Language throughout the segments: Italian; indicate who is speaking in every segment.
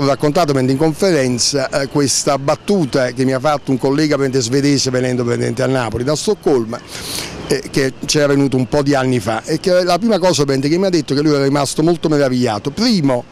Speaker 1: Ho raccontato in conferenza eh, questa battuta che mi ha fatto un collega svedese venendo a Napoli da Stoccolma eh, che c'era venuto un po' di anni fa e che la prima cosa che mi ha detto che lui era rimasto molto meravigliato. Primo,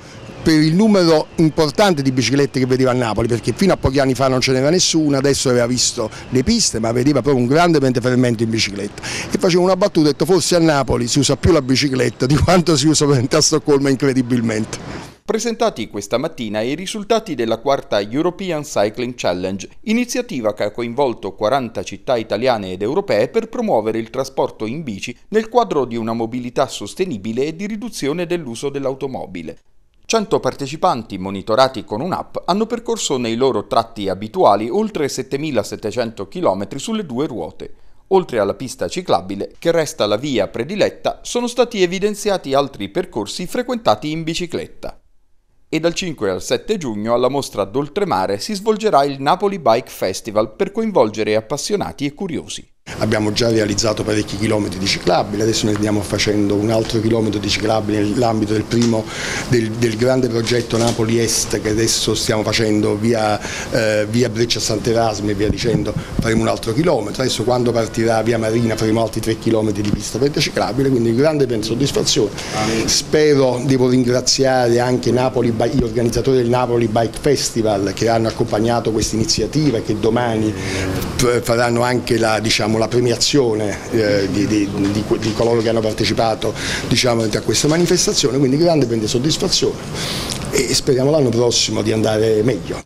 Speaker 1: per il numero importante di biciclette che vedeva a Napoli, perché fino a pochi anni fa non ce n'era nessuna, adesso aveva visto le piste, ma vedeva proprio un grande fermento in bicicletta. E faceva una battuta, detto forse a Napoli si usa più la bicicletta di quanto si usa a Stoccolma incredibilmente.
Speaker 2: Presentati questa mattina i risultati della quarta European Cycling Challenge, iniziativa che ha coinvolto 40 città italiane ed europee per promuovere il trasporto in bici nel quadro di una mobilità sostenibile e di riduzione dell'uso dell'automobile. 100 partecipanti monitorati con un'app hanno percorso nei loro tratti abituali oltre 7700 km sulle due ruote. Oltre alla pista ciclabile, che resta la via prediletta, sono stati evidenziati altri percorsi frequentati in bicicletta e dal 5 al 7 giugno alla mostra d'oltremare si svolgerà il Napoli Bike Festival per coinvolgere appassionati e curiosi.
Speaker 1: Abbiamo già realizzato parecchi chilometri di ciclabili, adesso ne stiamo facendo un altro chilometro di ciclabili nell'ambito del primo del, del, grande progetto Napoli Est che adesso stiamo facendo via, eh, via Breccia Sant'Erasmo e via dicendo faremo un altro chilometro, adesso quando partirà via Marina faremo altri tre chilometri di pista per ciclabile, quindi grande ben soddisfazione. Spero, devo ringraziare anche Napoli, gli organizzatori del Napoli Bike Festival che hanno accompagnato questa iniziativa e che domani faranno anche la, diciamo, la la premiazione eh, di, di, di, di, coloro che hanno partecipato diciamo, a questa manifestazione, quindi grande soddisfazione e speriamo l'anno prossimo di andare meglio.